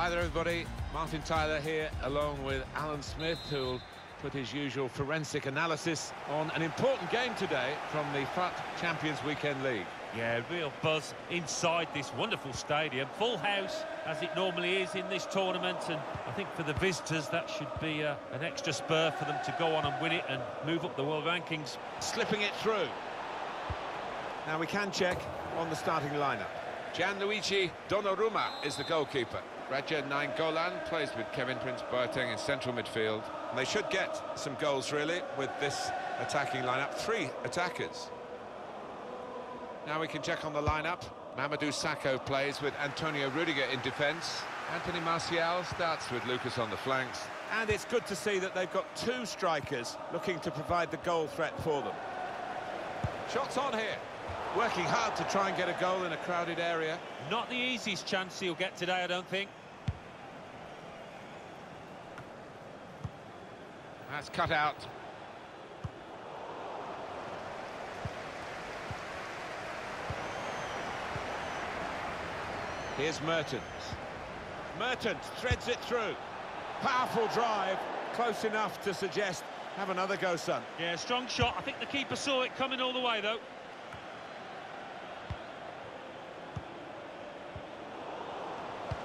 Hi there, everybody. Martin Tyler here, along with Alan Smith, who'll put his usual forensic analysis on an important game today from the FUT Champions Weekend League. Yeah, real buzz inside this wonderful stadium. Full house, as it normally is in this tournament. And I think for the visitors, that should be uh, an extra spur for them to go on and win it and move up the world rankings. Slipping it through. Now we can check on the starting lineup. Gianluigi Donnarumma is the goalkeeper. Radja Nainggolan plays with Kevin Prince Boateng in central midfield. And they should get some goals, really, with this attacking lineup. Three attackers. Now we can check on the lineup. Mamadou Sakho plays with Antonio Rudiger in defence. Anthony Martial starts with Lucas on the flanks. And it's good to see that they've got two strikers looking to provide the goal threat for them. Shots on here. Working hard to try and get a goal in a crowded area. Not the easiest chance he'll get today, I don't think. That's cut out. Here's Mertens. Mertens threads it through. Powerful drive, close enough to suggest have another go, son. Yeah, strong shot. I think the keeper saw it coming all the way, though.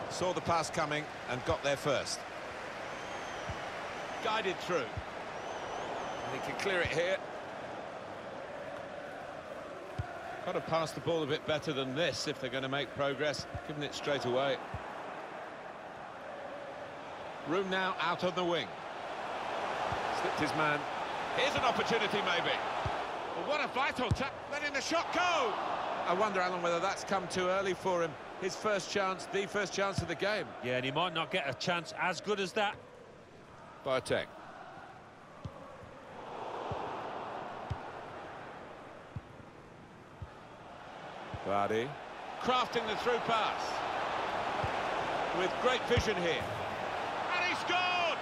Saw the pass coming and got there first. Guided through. And he can clear it here. Got to pass the ball a bit better than this if they're going to make progress, giving it straight away. Room now out on the wing. Slipped his man. Here's an opportunity, maybe. Well, what a vital tap. Letting the shot go. I wonder, Alan, whether that's come too early for him. His first chance, the first chance of the game. Yeah, and he might not get a chance as good as that. Boateng. Vardy. Crafting the through pass. With great vision here. And he scored!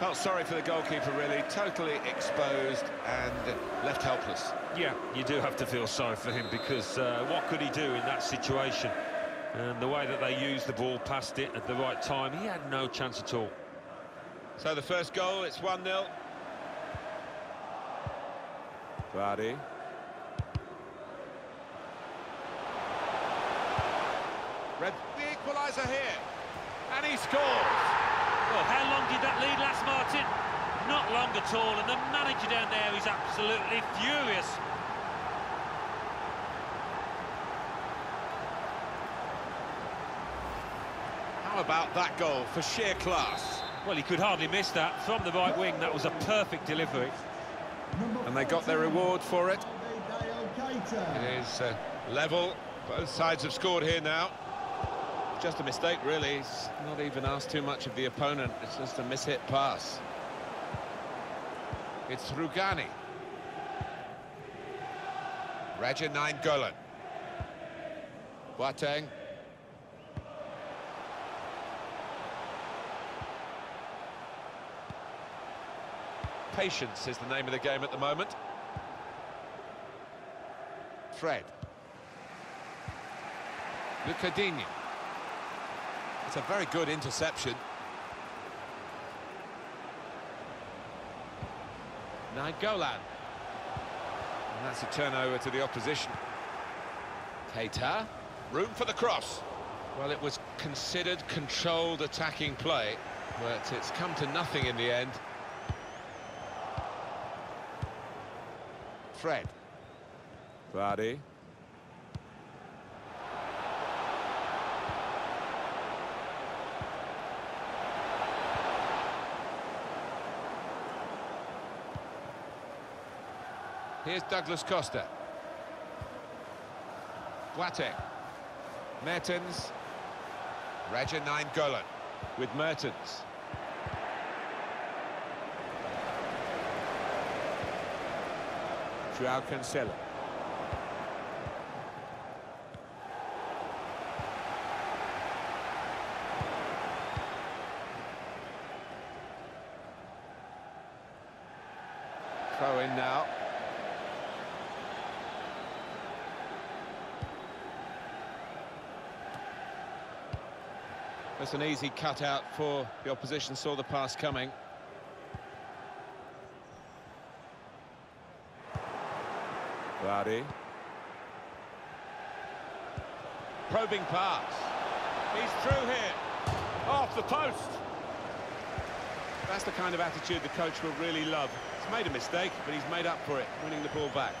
Felt sorry for the goalkeeper, really. Totally exposed and left helpless. Yeah, you do have to feel sorry for him because uh, what could he do in that situation? And the way that they used the ball past it at the right time, he had no chance at all. So the first goal, it's 1-0. Vardy. Red, the equaliser here. And he scores! Well, how long did that lead last, Martin? Not long at all, and the manager down there is absolutely furious. How about that goal for sheer class? Well, he could hardly miss that. From the right wing, that was a perfect delivery. And they got their reward for it. It is uh, level. Both sides have scored here now. Just a mistake, really. He's not even asked too much of the opponent. It's just a mishit pass. It's Rugani. Radja Nainggolan. Boateng. Patience is the name of the game at the moment. Fred. Lucadinho. It's a very good interception. Nainggolan. And that's a turnover to the opposition. Keita. Room for the cross. Well, it was considered controlled attacking play, but it's come to nothing in the end. Fred. Vardy. Here's Douglas Costa. Boateng. Mertens. Radja Nainggolan with Mertens. Joao Cancelo. Throw in That's an easy cutout for the opposition, saw the pass coming. Vardy. Probing pass. He's through here. Off the post. That's the kind of attitude the coach will really love. He's made a mistake, but he's made up for it, winning the ball back.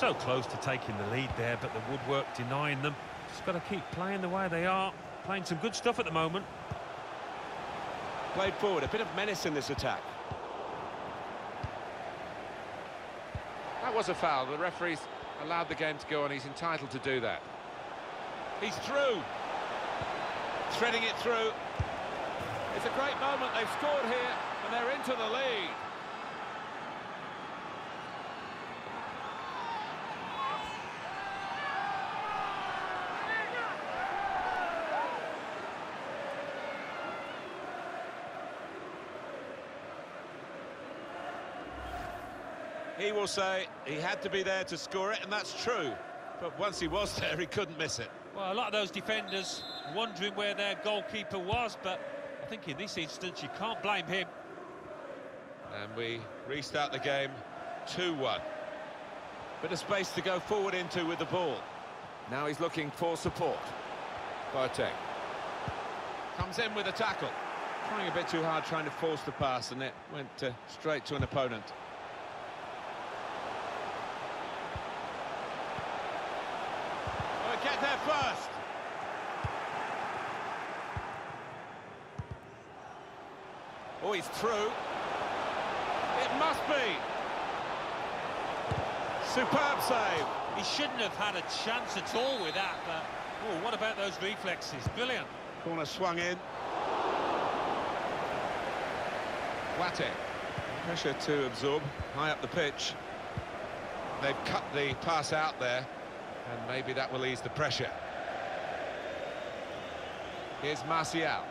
So close to taking the lead there, but the woodwork denying them. Just got to keep playing the way they are. Playing some good stuff at the moment. Played forward, a bit of menace in this attack. That was a foul. The referee's allowed the game to go on. He's entitled to do that. He's through. Threading it through. It's a great moment. They've scored here, and they're into the lead. He will say he had to be there to score it, and that's true. But once he was there, he couldn't miss it. Well, a lot of those defenders wondering where their goalkeeper was, but I think in this instance you can't blame him. And we restart the game 2-1. Bit of space to go forward into with the ball. Now he's looking for support. Boateng. Comes in with a tackle. Trying a bit too hard, trying to force the pass, and it went uh, straight to an opponent. get there first. Oh, he's through. It must be. Superb save. He shouldn't have had a chance at all with that, but oh, what about those reflexes? Brilliant. Corner swung in. Watte. Pressure to absorb, high up the pitch. They've cut the pass out there. And maybe that will ease the pressure. Here's Martial.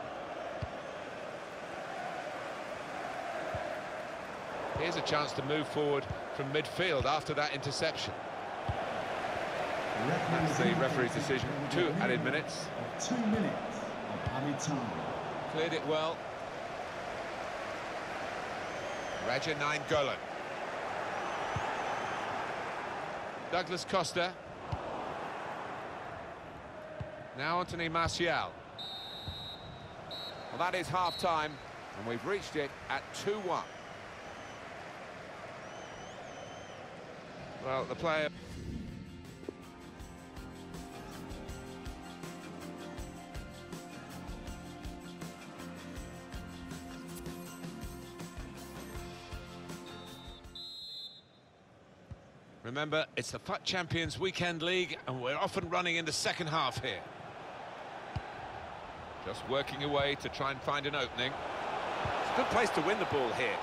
Here's a chance to move forward from midfield after that interception. That's the referee's decision. Two added minutes. Two minutes of added time. Cleared it well. Radja Nainggolan. Douglas Costa. Now Anthony Martial. Well, that is half-time, and we've reached it at 2-1. Well, the player... Remember, it's the FUT Champions Weekend League, and we're off and running in the second half here. Just working away to try and find an opening. It's a good place to win the ball here.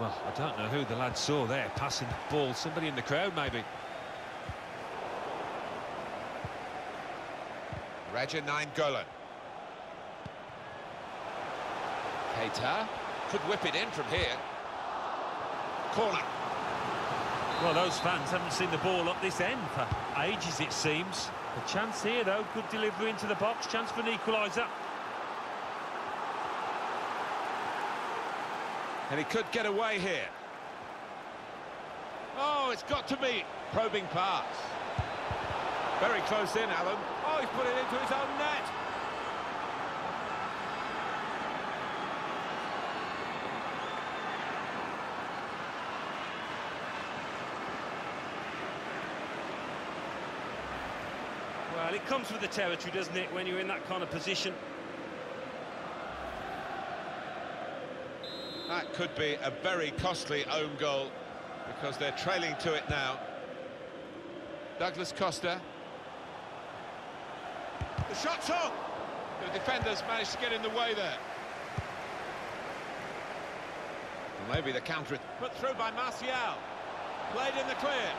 Well, I don't know who the lad saw there, passing the ball. Somebody in the crowd, maybe. Radja Nainggolan. Keita could whip it in from here. Corner. Well, those fans haven't seen the ball up this end for ages, it seems. A chance here, though. Good delivery into the box. Chance for an equaliser. And he could get away here. Oh, it's got to be probing pass. Very close in, Alan. Oh, he's put it into his own net. Well, it comes with the territory, doesn't it, when you're in that kind of position? That could be a very costly own goal because they're trailing to it now. Douglas Costa. The shot's on! The defenders managed to get in the way there. Maybe the counter... Put through by Martial. Played in the clear.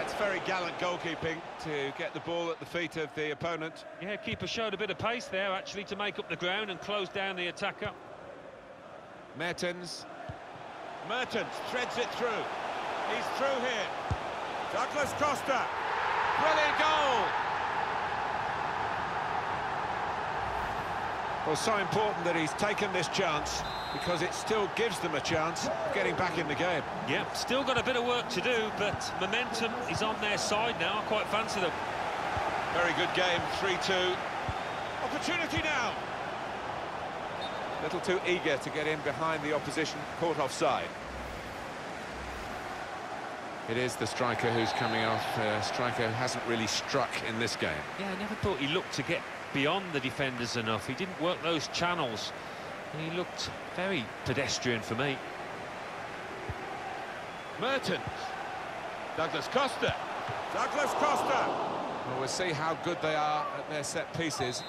That's very gallant goalkeeping to get the ball at the feet of the opponent. Yeah, keeper showed a bit of pace there, actually, to make up the ground and close down the attacker. Mertens. Mertens threads it through. He's through here. Douglas Costa. Brilliant goal. Well, so important that he's taken this chance because it still gives them a chance of getting back in the game. Yep, still got a bit of work to do, but momentum is on their side now. I quite fancy them. Very good game, 3-2. Opportunity now. A Little too eager to get in behind the opposition, caught offside. It is the striker who's coming off. Uh, striker who hasn't really struck in this game. Yeah, I never thought he looked to get beyond the defenders enough. He didn't work those channels. He looked very pedestrian for me. Mertens. Douglas Costa. Douglas Costa. Well, we'll see how good they are at their set pieces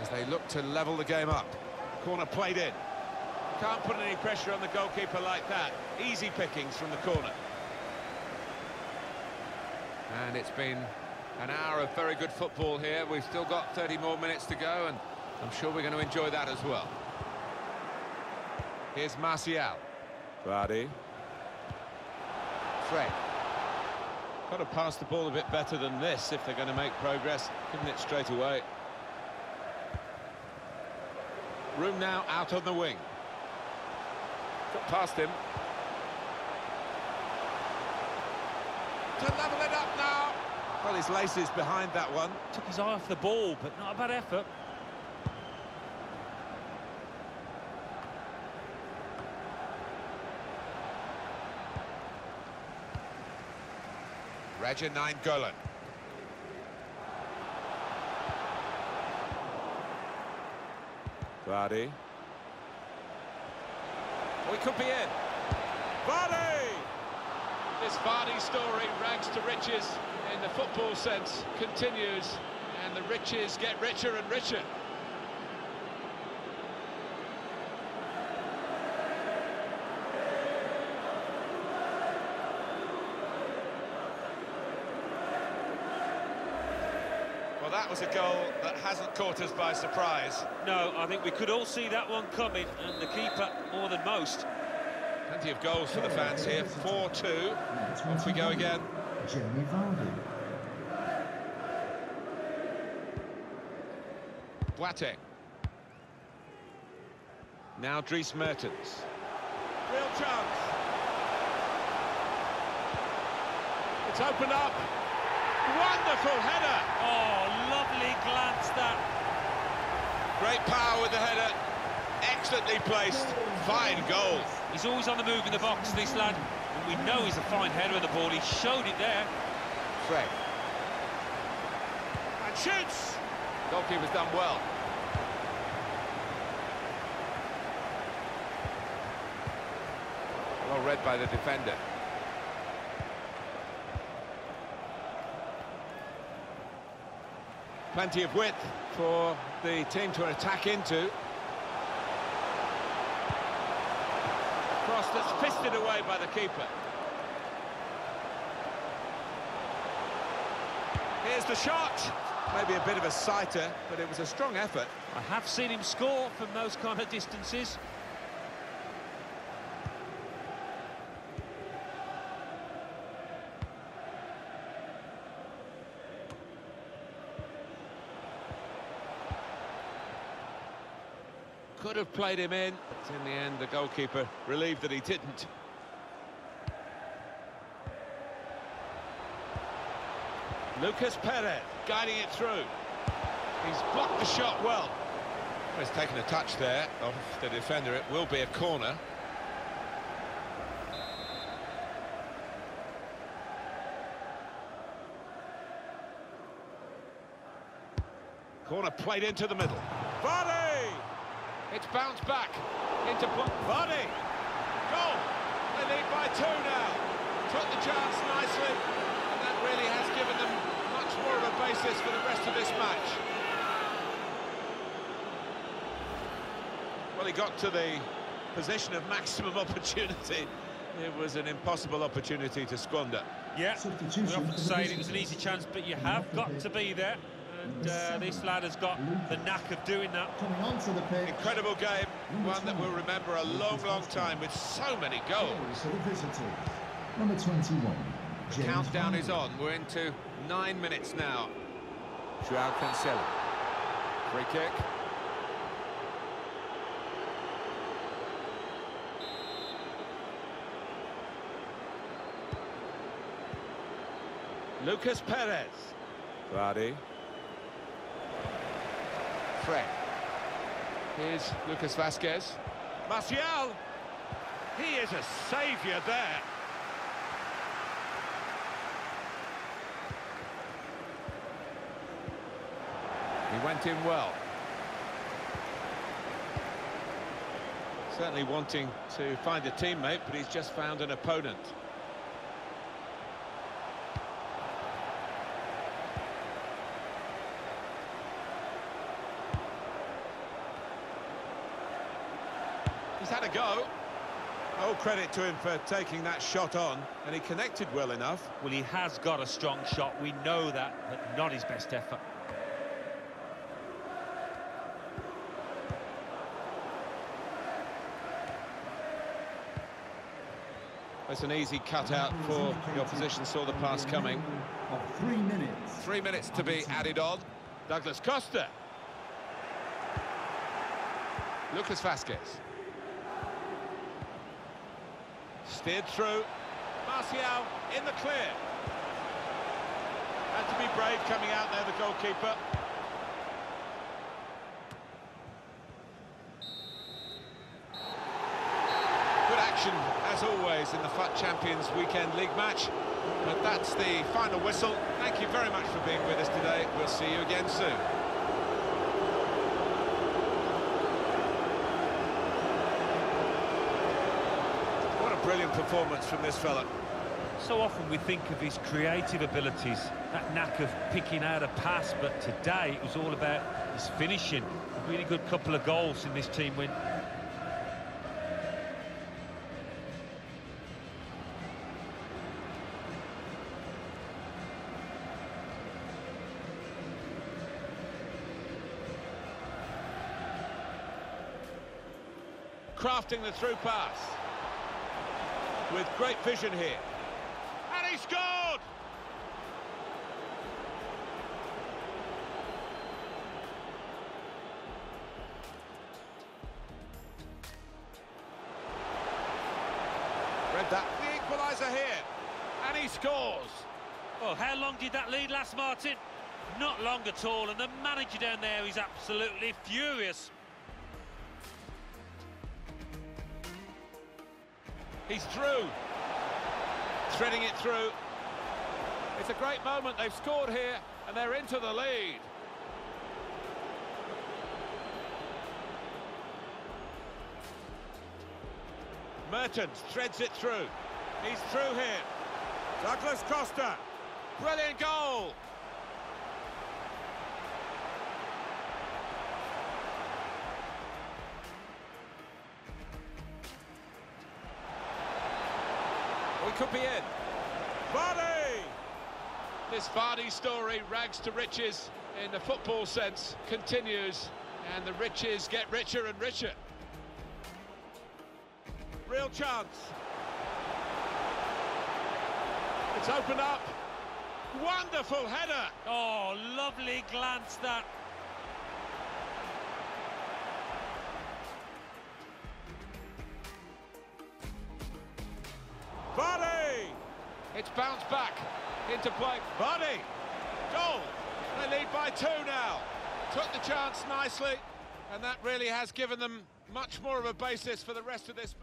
as they look to level the game up. Corner played in. Can't put any pressure on the goalkeeper like that. Easy pickings from the corner. And it's been an hour of very good football here. We've still got 30 more minutes to go, and I'm sure we're going to enjoy that as well. Here's Martial. Vardy. Fred. Got to pass the ball a bit better than this if they're going to make progress. Giving it straight away. Room now out on the wing. Got past him. To level it up now. Well, his laces behind that one. Took his eye off the ball, but not a bad effort. Radja Nainggolan. Vardy. He could be in. Vardy! This Vardy story, rags to riches in the football sense, continues, and the riches get richer and richer. Well, that was a goal that hasn't caught us by surprise. No, I think we could all see that one coming, and the keeper more than most. Plenty of goals for the fans here. 4-2. Off we go again. Jamie Vardy. Boateng. Now Dries Mertens. Real chance. It's opened up. Wonderful header. Oh, lovely glance that. Great power with the header. Excellently placed. Fine goal. He's always on the move in the box, this lad. We know he's a fine header of the ball. He showed it there. Fred. And shoots. Goalkeeper's done well. Well read by the defender. Plenty of width for the team to attack into. Cross that's fisted away by the keeper. Here's the shot. Maybe a bit of a sighter, but it was a strong effort. I have seen him score from those kind of distances. Could have played him in, but in the end, the goalkeeper relieved that he didn't. Lucas Perez guiding it through. He's blocked the shot well. He's taken a touch there off the defender. It will be a corner. Corner played into the middle. Vardy! It's bounced back into Vardy. Goal! They lead by two now. Took the chance nicely, and that really has given them much more of a basis for the rest of this match. Well, he got to the position of maximum opportunity. It was an impossible opportunity to squander. Yeah, we often say it was an easy chance, but you have got to be there. And uh, this lad has got the knack of doing that. Coming onto the pitch. Incredible game, one that we'll remember a long, long time with so many goals. For the visitors, number 21, The countdown is on. We're into nine minutes now. Joao Cancelo. Free kick. Lucas Perez. Vardy. Fred. Here's Lucas Vazquez. Martial. He is a saviour there. He went in well. Certainly wanting to find a teammate, but he's just found an opponent. He's had a go. All credit to him for taking that shot on, and he connected well enough. Well, he has got a strong shot, we know that, but not his best effort. It's an easy cutout for the opposition, saw the pass coming. Three minutes. Three minutes to be added on. Douglas Costa. Lucas Vazquez. Steered through. Martial in the clear. Had to be brave coming out there, the goalkeeper. Good action, as always, in the FUT Champions Weekend League match. But that's the final whistle. Thank you very much for being with us today. We'll see you again soon. Brilliant performance from this fella. So often we think of his creative abilities, that knack of picking out a pass, but today it was all about his finishing. A really good couple of goals in this team win. Crafting the through pass. With great vision here. And he scored! Read that. The equaliser here. And he scores. Well, how long did that lead last, Martin? Not long at all, and the manager down there is absolutely furious. He's through. Threading it through. It's a great moment. They've scored here and they're into the lead. Mertens threads it through. He's through here. Douglas Costa. Brilliant goal. Could be in. Vardy! This Vardy story, rags to riches in the football sense, continues, and the riches get richer and richer. Real chance. It's opened up. Wonderful header. Oh, lovely glance that. It's bounced back into play. Vardy! Goal! They lead by two now. Took the chance nicely, and that really has given them much more of a basis for the rest of this.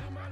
La,